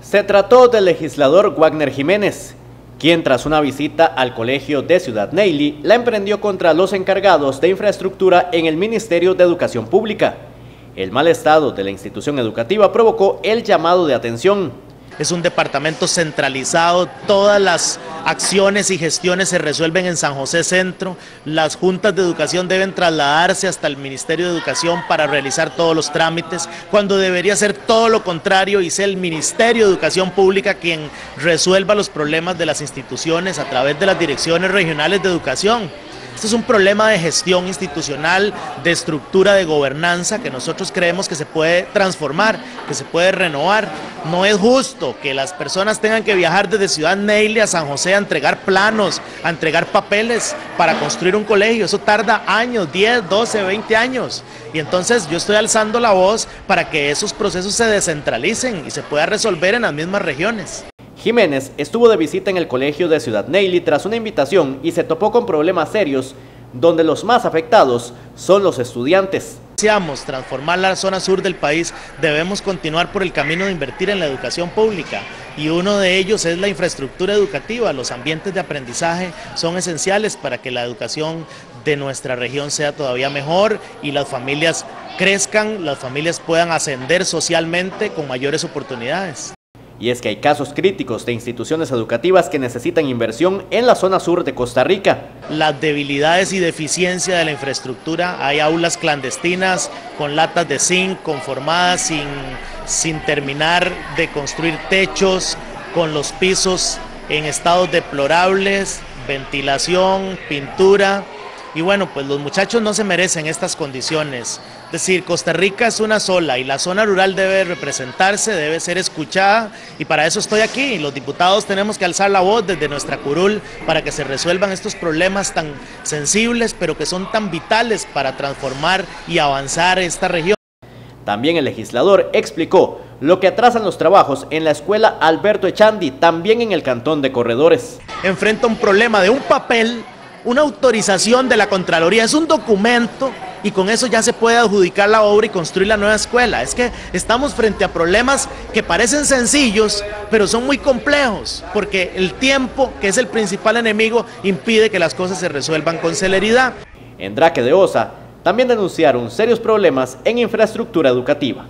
Se trató del legislador Wagner Jiménez, quien tras una visita al colegio de Ciudad Neily la emprendió contra los encargados de infraestructura en el Ministerio de Educación Pública. El mal estado de la institución educativa provocó el llamado de atención es un departamento centralizado, todas las acciones y gestiones se resuelven en San José Centro, las juntas de educación deben trasladarse hasta el Ministerio de Educación para realizar todos los trámites, cuando debería ser todo lo contrario y ser el Ministerio de Educación Pública quien resuelva los problemas de las instituciones a través de las direcciones regionales de educación. Este es un problema de gestión institucional, de estructura de gobernanza que nosotros creemos que se puede transformar, que se puede renovar. No es justo que las personas tengan que viajar desde Ciudad Neily a San José a entregar planos, a entregar papeles para construir un colegio. Eso tarda años, 10, 12, 20 años. Y entonces yo estoy alzando la voz para que esos procesos se descentralicen y se pueda resolver en las mismas regiones. Jiménez estuvo de visita en el colegio de Ciudad Neily tras una invitación y se topó con problemas serios, donde los más afectados son los estudiantes. Deseamos transformar la zona sur del país, debemos continuar por el camino de invertir en la educación pública y uno de ellos es la infraestructura educativa. Los ambientes de aprendizaje son esenciales para que la educación de nuestra región sea todavía mejor y las familias crezcan, las familias puedan ascender socialmente con mayores oportunidades. Y es que hay casos críticos de instituciones educativas que necesitan inversión en la zona sur de Costa Rica. Las debilidades y deficiencia de la infraestructura, hay aulas clandestinas con latas de zinc conformadas sin, sin terminar de construir techos, con los pisos en estados deplorables, ventilación, pintura. Y bueno, pues los muchachos no se merecen estas condiciones. Es decir, Costa Rica es una sola y la zona rural debe representarse, debe ser escuchada y para eso estoy aquí. Los diputados tenemos que alzar la voz desde nuestra curul para que se resuelvan estos problemas tan sensibles pero que son tan vitales para transformar y avanzar esta región. También el legislador explicó lo que atrasan los trabajos en la escuela Alberto Echandi, también en el cantón de Corredores. Enfrenta un problema de un papel, una autorización de la Contraloría, es un documento y con eso ya se puede adjudicar la obra y construir la nueva escuela. Es que estamos frente a problemas que parecen sencillos, pero son muy complejos, porque el tiempo, que es el principal enemigo, impide que las cosas se resuelvan con celeridad. En Draque de Osa también denunciaron serios problemas en infraestructura educativa.